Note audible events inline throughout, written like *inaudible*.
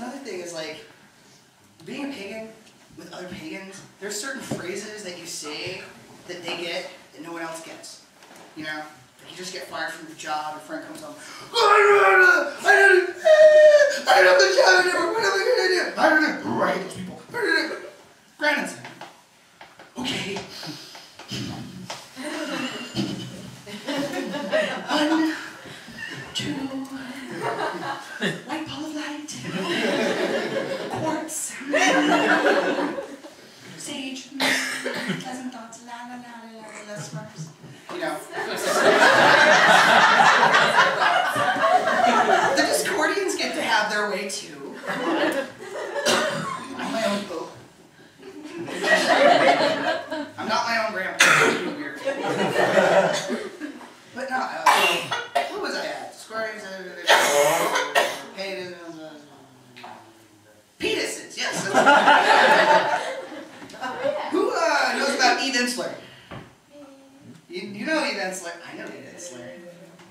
another thing is like being a pagan with other pagans. There's certain phrases that you say that they get that no one else gets. You know, like you just get fired from your job. Your friend comes home. I know. I don't know the job. What am I gonna do? I don't know. I hate those people. Brandon's. Okay. One, two, white ball of light, quartz, sage, pleasant thoughts, la la la la la la. You know. the Discordians get to have their way too. I'm my own pope. I'm not my own grandpa. It's weird. But no, uh, what was I at? Squares, uh, Hayden, uh, Petuses, yes. *laughs* Who uh, knows about Eve Ensler? You, you know Eve Ensler. I know Eve Ensler.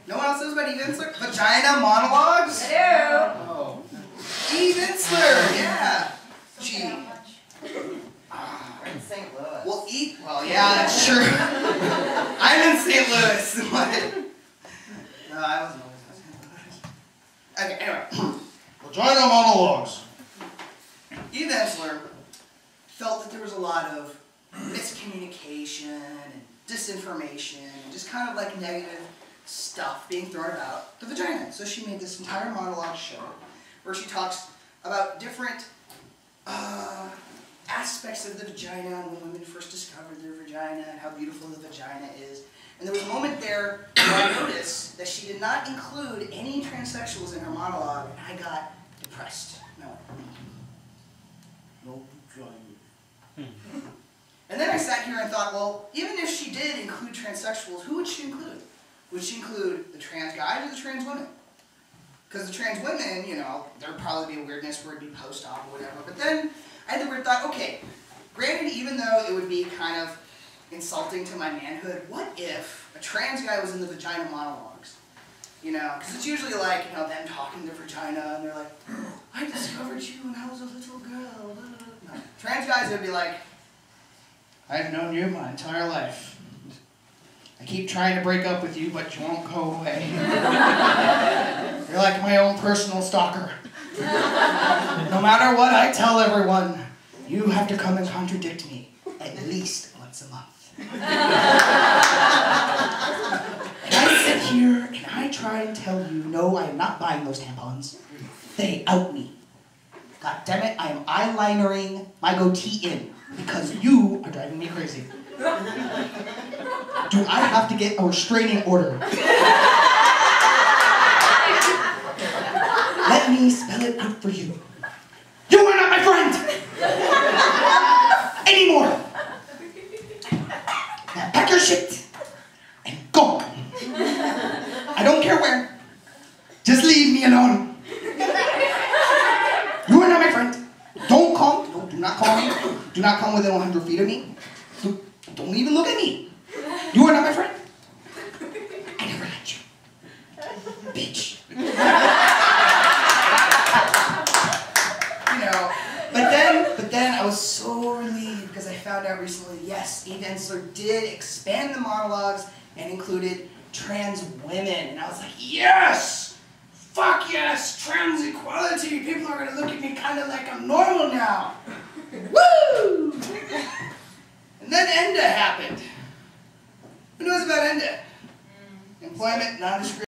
No one else knows about Eve Ensler? Vagina monologues? Hello. Oh. Eve Ensler, yeah. She. Ah. We're in St. Louis. Well, eat. Well, yeah, that's true. *laughs* I'm in St. Louis. *laughs* What? No, I wasn't always in St. Louis. Okay, anyway. *clears throat* Vagina monologues. Eve Ensler felt that there was a lot of miscommunication and disinformation and just kind of like negative stuff being thrown about the vagina. So she made this entire monologue show where she talks about different uh, aspects of the vagina when women first discovered their vagina and how beautiful the vagina is. And there was a moment there where I noticed that she did not include any transsexuals in her monologue, and I got depressed. No. No vagina. Hmm. And then I sat here and thought, well, even if she did include transsexuals, who would she include? Would she include the trans guys or the trans women? Because the trans women, you know, there'd probably be a weirdness where it'd be post-op or whatever. But then I had the weird thought, okay, granted, even though it would be kind of insulting to my manhood, what if a trans guy was in the vagina monologues? You know, because it's usually like, you know, them talking their vagina, and they're like, I discovered you when I was a little girl. Trans guys would be like, I've known you my entire life. I keep trying to break up with you, but you won't go away. You're like my own personal stalker. No matter what I tell everyone, you have to come and contradict me at least once a month. and I sit here and I try and tell you, no, I am not buying those tampons. They out me. God damn it, I am eyelinering my goatee in because you are driving me crazy. Do I have to get a restraining order? Let me spell it out for you. You are not my friend! Anymore! Now pack your shit and go! I don't care where. Just leave me alone. You are not my friend. Don't come. No, do not call me. Do not come within 100 feet of me. Do- Don't even look at me. You are not my friend. I never liked you. Bitch. you know, but then, but then I was so relieved because I found out recently, yes, Eve Ensler did expand the monologues and included trans women. And I was like, yes! Fuck yes! Trans equality! People are gonna look at me kind of like I'm normal now. *laughs* Woo! And then ENDA happened. Who knows about ENDA? Mm. Employment Non-Discrimination.